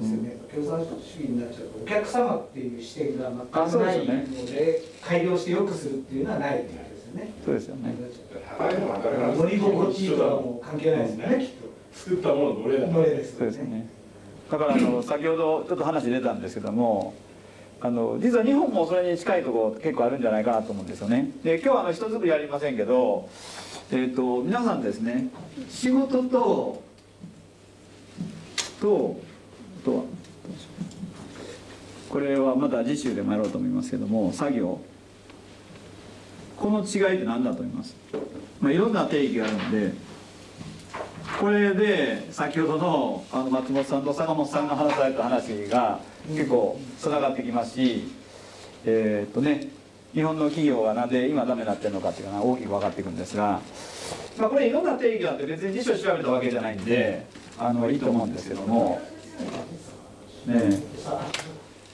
ですよね、共産主義になっちゃうとお客様っていう視点があ全くないそうでねので改良して良くするっていうのはないっていうことですよね。そうですよね。乗り心地とかも関係ないですよね。きっ作ったものの奴隷だと乗れですよそうですね。だからあの先ほどちょっと話出たんですけどもあの実は日本もそれに近いところ結構あるんじゃないかなと思うんですよね。で今日はあの人作りやりませんけどえー、と皆さんですね仕事とととは。これはまた次週でもやろうと思いますけども作業。この違いって何だと思います、まあ、いろんな定義があるんでこれで先ほどのあの松本さんと坂本さんが話された話が結構つながってきますしえーっとね日本の企業がなんで今ダメになってるのかっていうのが大きく分かっていくんですが、まあ、これいろんな定義があって別に辞書調べたわけじゃないんであのいいと思うんですけどもね。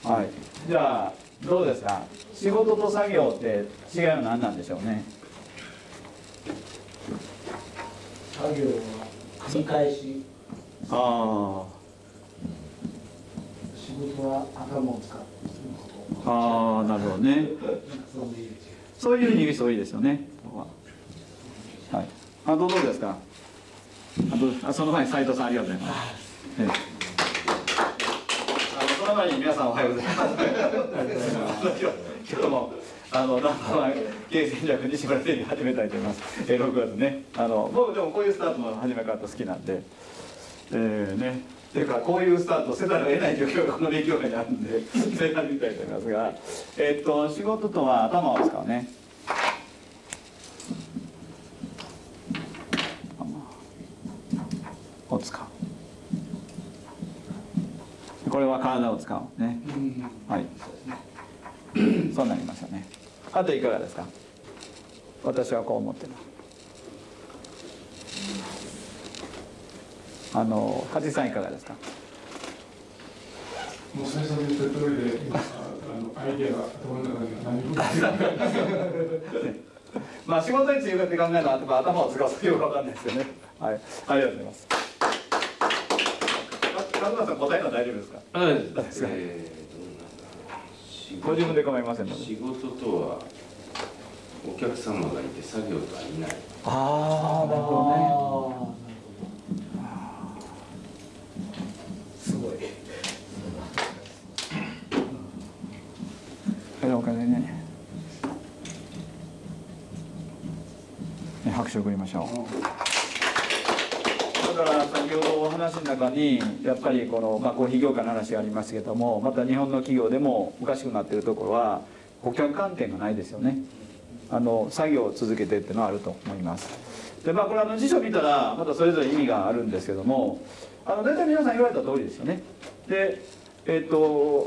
えはい。じゃあどうですか？仕事と作業って違いは何なんでしょうね？作業は繰り返し。あ仕事は頭を使ってあああなるほどね。とそういうふうに言う人多いですよね。は。い。あどうどうですか？あどうあその前に斉藤さんありがとうございます。ええあのその前に皆さんおはようございます。今日もあのナンバーワン経営戦略西村テレビ始めたいと思います。えー、6月ね。あの僕でもこういうスタートの始め方好きなんで、えー、ね。ていうかこういうスタートせざるを得ない状況がこの勉強会にあるんでそれ始めたいと思いますが、えーっと仕事とは頭を使うね。を使うこれは体を使うね。はい。そうなりましたね。あといかがですか？私はこう思ってます。あの梶さんいかがですか？もう最初に言った通りで今あのアイデアが頭の中には何もまあ仕事について考えるのは頭頭を使うとよくわかんないですよね。はい。ありがとうございますさん答えるのは大丈夫ですか？はい、えーどうなんだろご自分で構いませんので仕事とはお客様がいて作業とはいない。ああなるほどね。あーすごい。はい、お金ね。ね拍手を送りましょう。だから先ほどお話の中にやっぱりこの、まあ、コーヒー業界の話がありましたけどもまた日本の企業でもおかしくなっているところは顧客観点がないですよね。あの作業を続けてっていうのはあると思います。でまあこれあの辞書見たらまたそれぞれ意味があるんですけどもあの大体皆さん言われた通りですよね。でえっ、と